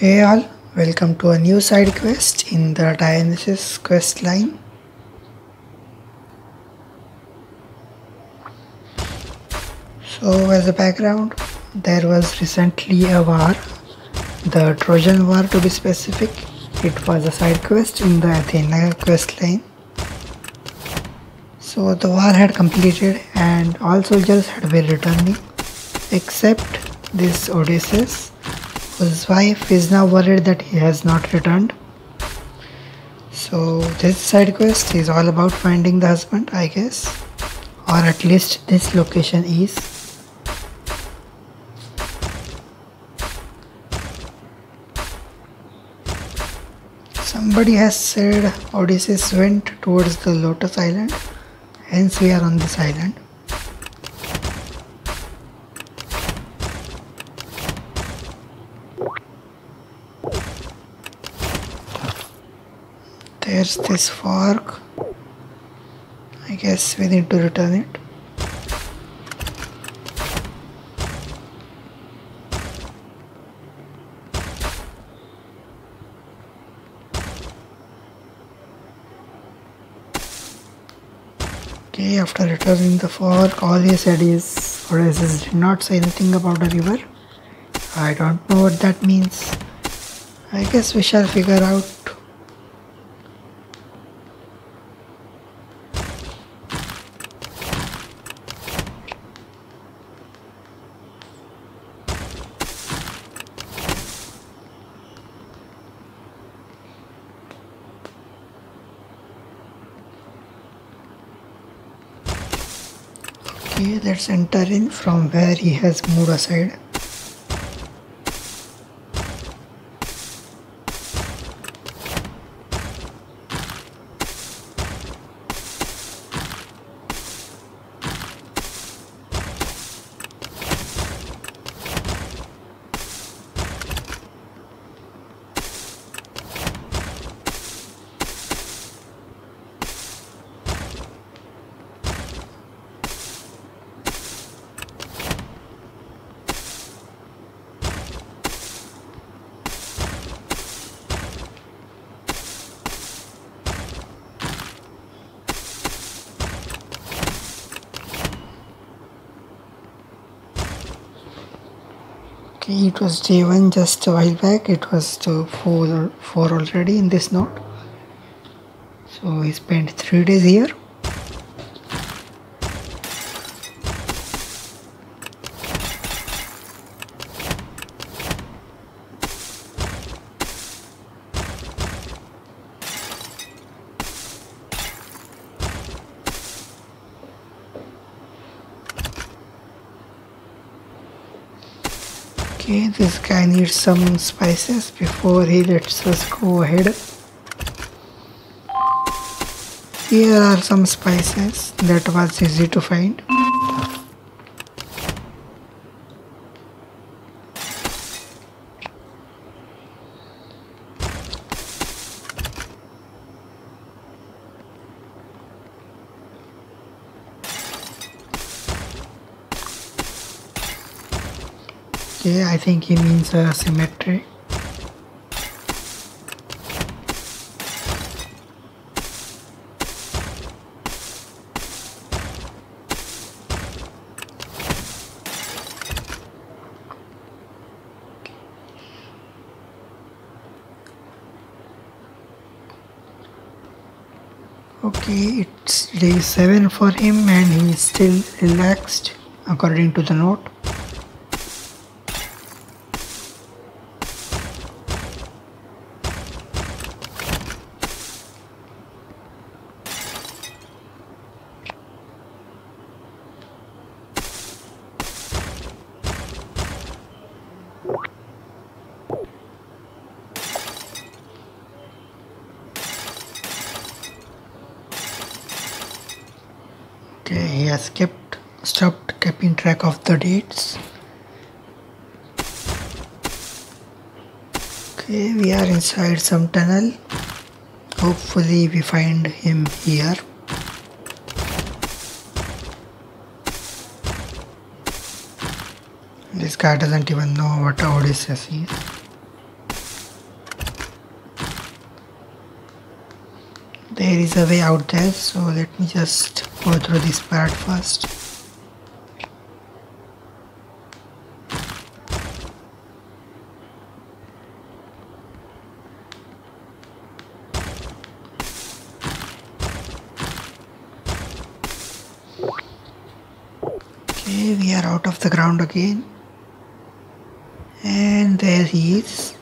Hey all, welcome to a new side quest in the Dionysus quest line. So as a background, there was recently a war, the Trojan War to be specific. It was a side quest in the Athena quest line. So the war had completed and all soldiers had been returning except this Odysseus whose wife is now worried that he has not returned. So this side quest is all about finding the husband I guess or at least this location is. Somebody has said Odysseus went towards the Lotus Island, hence we are on this island. There's this fork. I guess we need to return it. Okay, after returning the fork, all he said is Odysseus did not say anything about a river. I don't know what that means. I guess we shall figure out. Okay, let's enter in from where he has moved aside. Okay, it was J1 just a while back. It was to 4, 4 already in this note. So he spent 3 days here. Okay, this guy needs some spices before he lets us go ahead. Here are some spices that was easy to find. Okay, I think he means uh, symmetry. Okay, it's day 7 for him and he is still relaxed according to the note. he has kept stopped keeping track of the dates. Okay we are inside some tunnel. Hopefully we find him here. This guy doesn't even know what Odysseus is. There is a way out there so let me just go through this part first okay we are out of the ground again. And there he is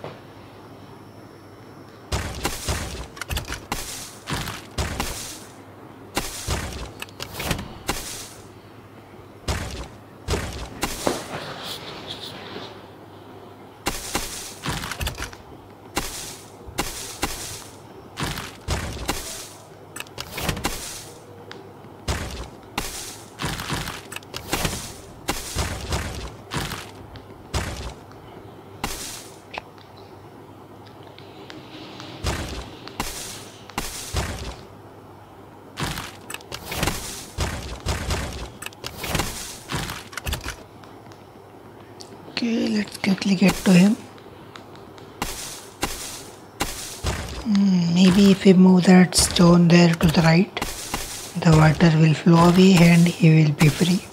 Okay, let's quickly get to him. Hmm, maybe if we move that stone there to the right, the water will flow away and he will be free.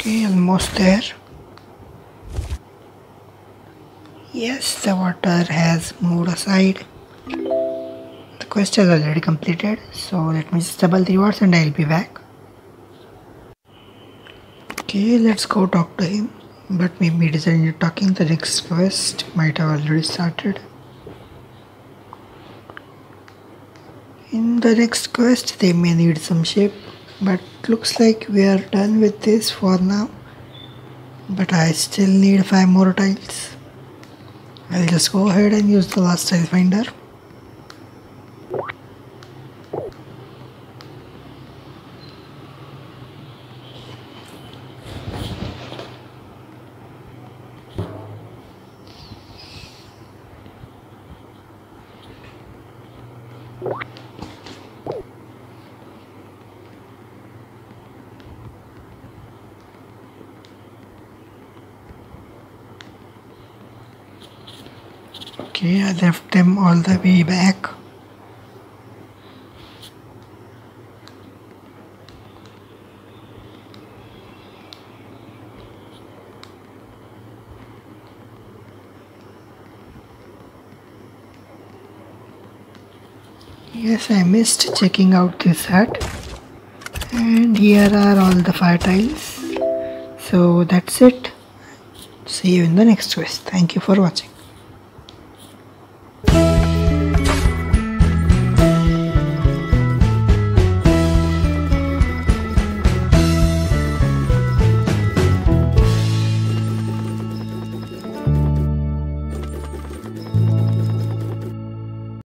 Okay, almost there. Yes, the water has moved aside. The quest is already completed, so let me just double the rewards and I'll be back. Okay, let's go talk to him. But maybe it isn't talking, the next quest might have already started. In the next quest, they may need some shape but looks like we are done with this for now but I still need 5 more tiles. I'll just go ahead and use the last tile finder Okay, I left them all the way back. Yes, I missed checking out this hut. And here are all the fire tiles. So that's it. See you in the next quest. Thank you for watching.